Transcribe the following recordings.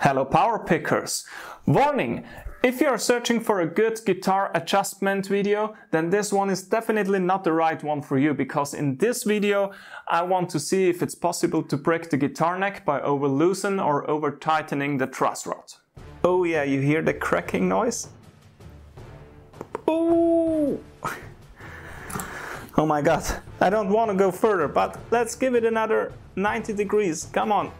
Hello power pickers! Warning! If you are searching for a good guitar adjustment video, then this one is definitely not the right one for you because in this video I want to see if it's possible to break the guitar neck by over loosen or over tightening the truss rod. Oh yeah, you hear the cracking noise? Oh! Oh my god, I don't want to go further, but let's give it another 90 degrees, come on.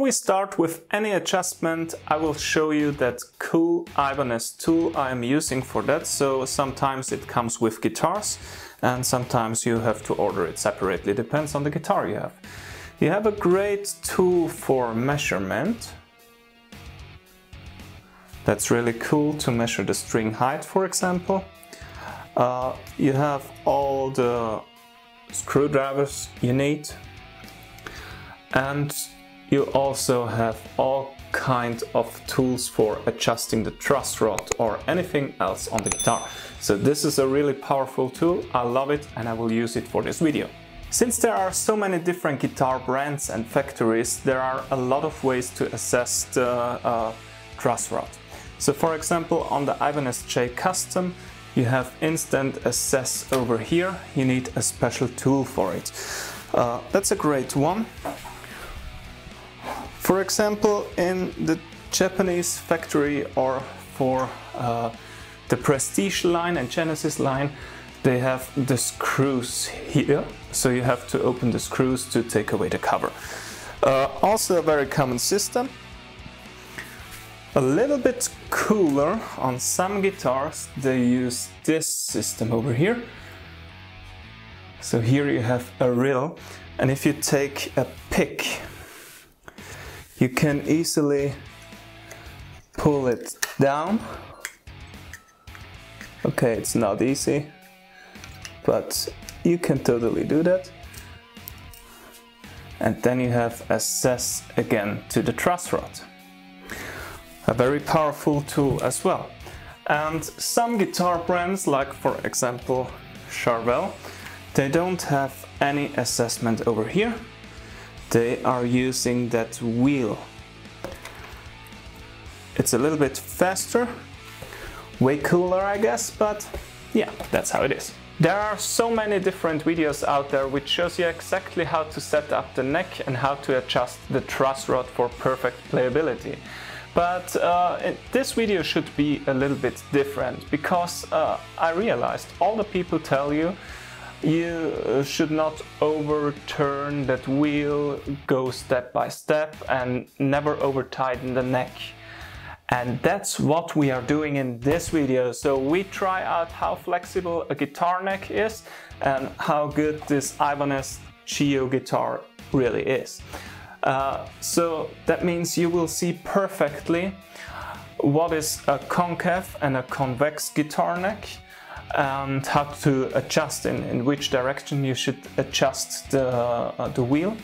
Before we start with any adjustment, I will show you that cool Ibanez tool I am using for that. So sometimes it comes with guitars and sometimes you have to order it separately, depends on the guitar you have. You have a great tool for measurement. That's really cool to measure the string height, for example. Uh, you have all the screwdrivers you need and you also have all kinds of tools for adjusting the truss rod or anything else on the guitar. So this is a really powerful tool, I love it and I will use it for this video. Since there are so many different guitar brands and factories, there are a lot of ways to assess the uh, truss rod. So for example, on the Ibanez J Custom, you have instant assess over here. You need a special tool for it. Uh, that's a great one. For example, in the Japanese factory or for uh, the Prestige line and Genesis line, they have the screws here. So you have to open the screws to take away the cover. Uh, also a very common system. A little bit cooler on some guitars, they use this system over here. So here you have a rill and if you take a pick you can easily pull it down. Okay, it's not easy, but you can totally do that. And then you have access again to the truss rod. A very powerful tool as well. And some guitar brands, like for example Charvel, they don't have any assessment over here they are using that wheel. It's a little bit faster, way cooler I guess, but yeah, that's how it is. There are so many different videos out there which shows you exactly how to set up the neck and how to adjust the truss rod for perfect playability. But uh, this video should be a little bit different because uh, I realized all the people tell you you uh, should not overturn that wheel, go step by step and never over tighten the neck. And that's what we are doing in this video. So we try out how flexible a guitar neck is and how good this Ibanez GIO guitar really is. Uh, so that means you will see perfectly what is a concave and a convex guitar neck and how to adjust in, in which direction you should adjust the, uh, the wheel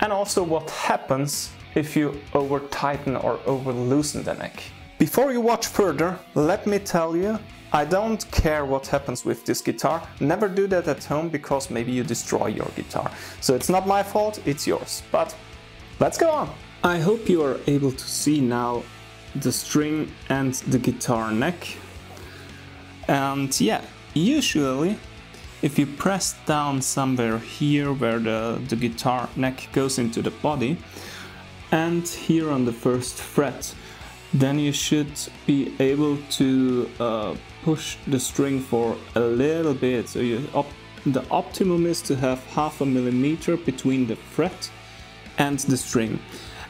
and also what happens if you over tighten or over loosen the neck. Before you watch further, let me tell you, I don't care what happens with this guitar, never do that at home because maybe you destroy your guitar. So it's not my fault, it's yours. But let's go on! I hope you are able to see now the string and the guitar neck and yeah, usually if you press down somewhere here where the, the guitar neck goes into the body and here on the first fret, then you should be able to uh, push the string for a little bit. So you op the optimum is to have half a millimeter between the fret and the string.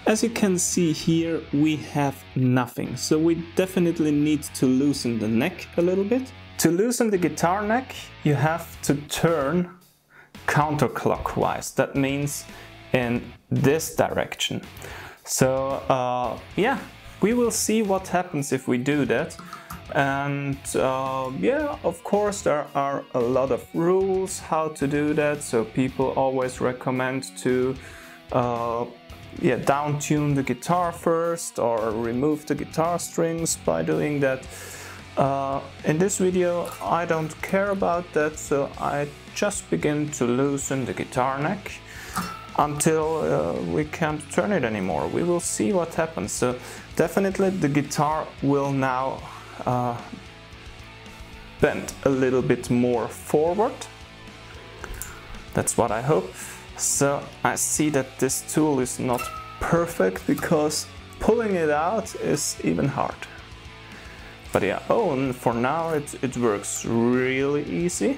As you can see here, we have nothing, so we definitely need to loosen the neck a little bit. To loosen the guitar neck, you have to turn counterclockwise. That means in this direction. So uh, yeah, we will see what happens if we do that. And uh, yeah, of course, there are a lot of rules how to do that. So people always recommend to uh, yeah, down tune the guitar first or remove the guitar strings by doing that. Uh, in this video I don't care about that so I just begin to loosen the guitar neck until uh, we can't turn it anymore. We will see what happens. So definitely the guitar will now uh, bend a little bit more forward. That's what I hope. So I see that this tool is not perfect because pulling it out is even hard. But yeah, oh, and for now it, it works really easy.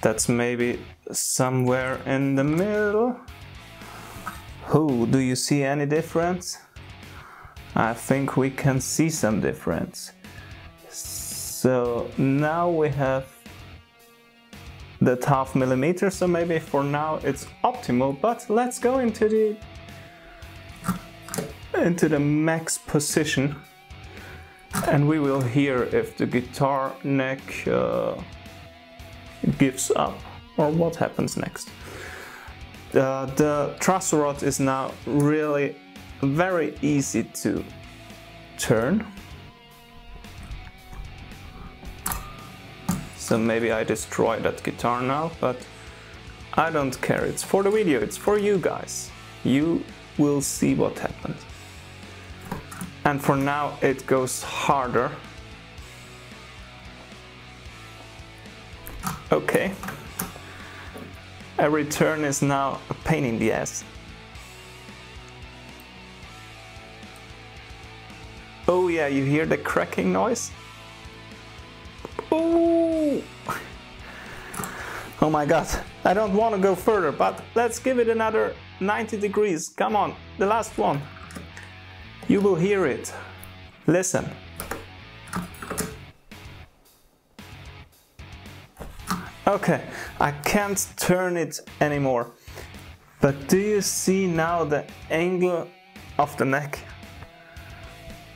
That's maybe somewhere in the middle. Oh, do you see any difference? I think we can see some difference. So now we have that half millimeter, so maybe for now it's optimal, but let's go into the into the max position and we will hear if the guitar neck uh, gives up or what happens next. Uh, the truss rod is now really very easy to turn. So maybe I destroy that guitar now, but I don't care. It's for the video, it's for you guys. You will see what happens and for now it goes harder. Okay. Every turn is now a pain in the ass. Oh yeah, you hear the cracking noise? Oh my god, I don't want to go further, but let's give it another 90 degrees. Come on, the last one. You will hear it. Listen. Okay, I can't turn it anymore. But do you see now the angle of the neck?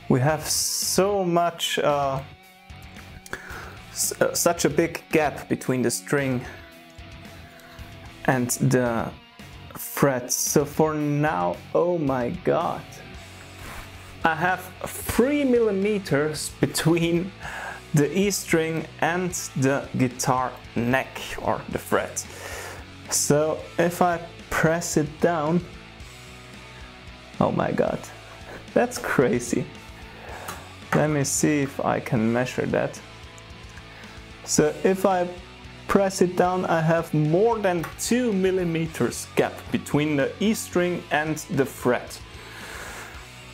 We have so much, uh, uh such a big gap between the string and the frets. So for now, oh my god. I have 3 millimeters between the E string and the guitar neck or the fret. So if I press it down, oh my god, that's crazy. Let me see if I can measure that. So if I press it down, I have more than 2 millimeters gap between the E string and the fret.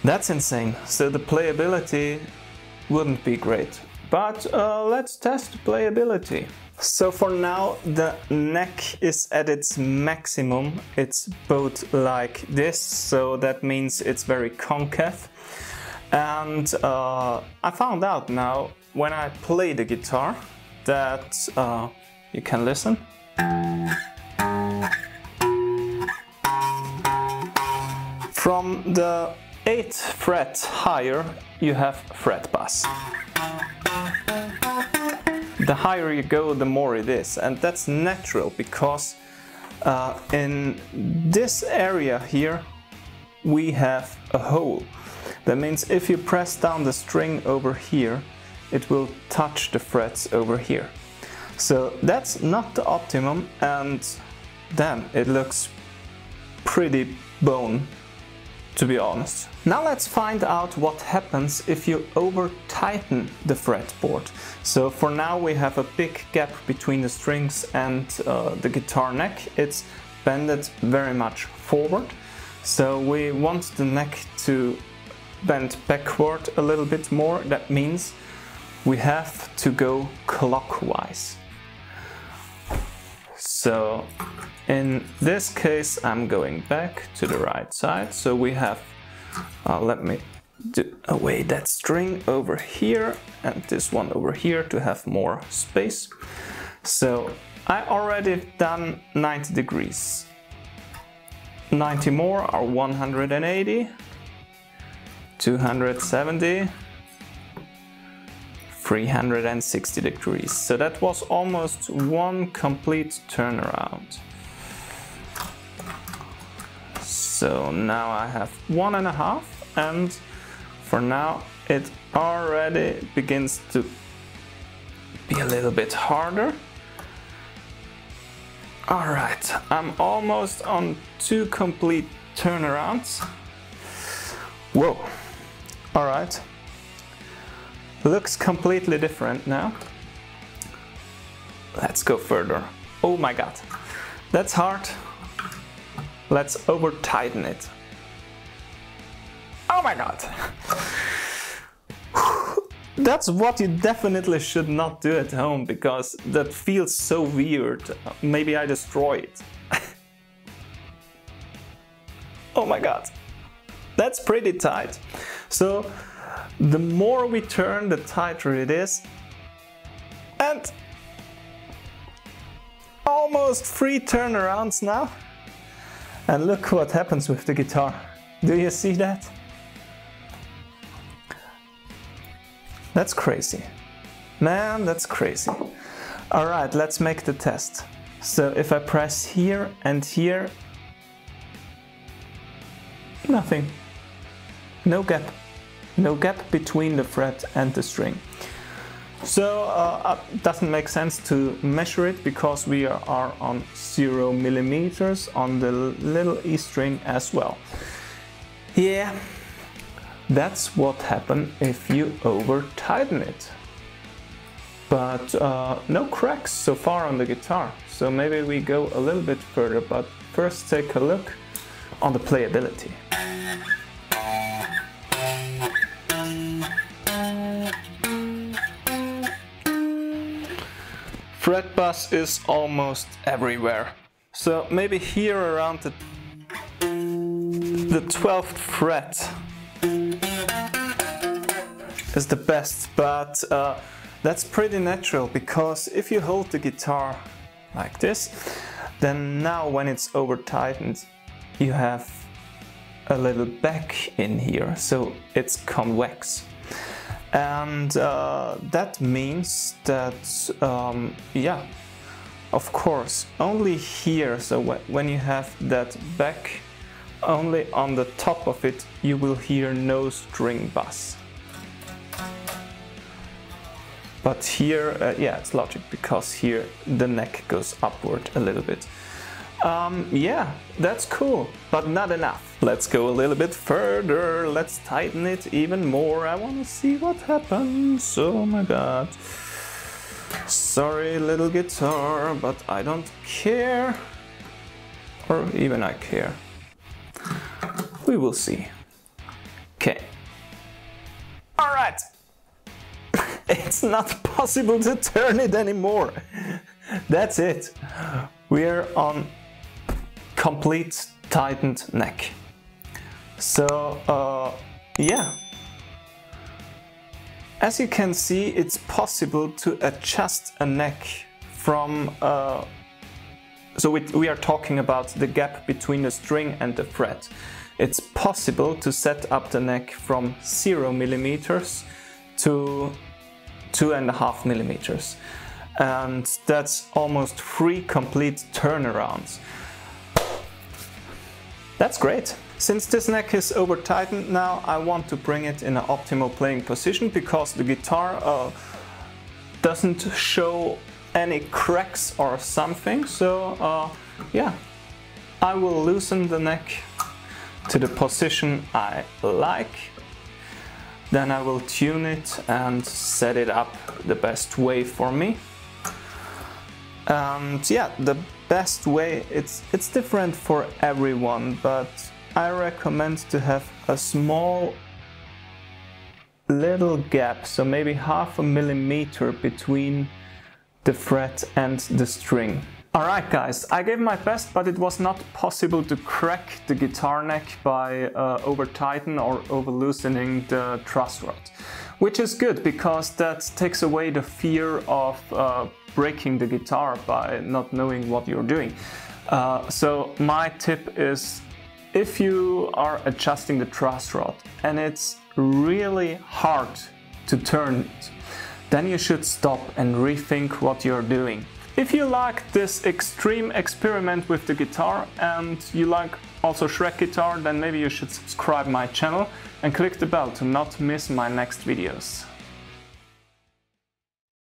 That's insane. So the playability wouldn't be great. But uh, let's test playability. So for now the neck is at its maximum. It's both like this, so that means it's very concave. And uh, I found out now when I play the guitar that uh, you can listen. From the 8th fret higher you have fret buzz. The higher you go the more it is and that's natural because uh, in this area here we have a hole. That means if you press down the string over here it will touch the frets over here. So that's not the optimum and damn it looks pretty bone to be honest. Now let's find out what happens if you over tighten the fretboard. So for now we have a big gap between the strings and uh, the guitar neck. It's bended very much forward. So we want the neck to bend backward a little bit more. That means we have to go clockwise. So in this case, I'm going back to the right side. So we have, uh, let me do away that string over here and this one over here to have more space. So I already done 90 degrees. 90 more are 180, 270, 360 degrees. So that was almost one complete turnaround. So now I have one and a half and for now it already begins to be a little bit harder. All right, I'm almost on two complete turnarounds. Whoa, all right. Looks completely different now. Let's go further. Oh my God, that's hard. Let's over tighten it. Oh my God. That's what you definitely should not do at home because that feels so weird. Maybe I destroy it. oh my god. That's pretty tight. So the more we turn, the tighter it is. And almost three turnarounds now. And look what happens with the guitar. Do you see that? That's crazy. Man, that's crazy. All right, let's make the test. So if I press here and here, nothing. No gap. No gap between the fret and the string. So uh, it doesn't make sense to measure it because we are on zero millimeters on the little E string as well. Yeah, that's what happens if you over tighten it. But uh, no cracks so far on the guitar, so maybe we go a little bit further, but first take a look on the playability. Fret buzz is almost everywhere. So maybe here around the, the 12th fret is the best, but uh, that's pretty natural because if you hold the guitar like this, then now when it's over tightened, you have a little back in here, so it's convex. And uh, that means that, um, yeah, of course, only here, so when you have that back, only on the top of it, you will hear no string buzz. But here, uh, yeah, it's logic because here the neck goes upward a little bit. Um, yeah, that's cool, but not enough. Let's go a little bit further. Let's tighten it even more. I want to see what happens. Oh my god. Sorry, little guitar, but I don't care. Or even I care. We will see. Okay. All right it's not possible to turn it anymore. That's it. We're on complete tightened neck. So, uh, yeah. As you can see, it's possible to adjust a neck from... Uh, so we, we are talking about the gap between the string and the fret. It's possible to set up the neck from 0 millimeters to two and a half millimeters. And that's almost three complete turnarounds. That's great. Since this neck is over tightened now, I want to bring it in an optimal playing position because the guitar uh, doesn't show any cracks or something. So uh, yeah, I will loosen the neck to the position I like then I will tune it and set it up the best way for me. And yeah, the best way, it's, it's different for everyone, but I recommend to have a small little gap, so maybe half a millimeter between the fret and the string. Alright guys, I gave my best but it was not possible to crack the guitar neck by uh, over tighten or over loosening the truss rod. Which is good because that takes away the fear of uh, breaking the guitar by not knowing what you're doing. Uh, so my tip is if you are adjusting the truss rod and it's really hard to turn it, then you should stop and rethink what you're doing If you like this extreme experiment with the guitar and you like also Shrek guitar, then maybe you should subscribe my channel and click the bell to not miss my next videos.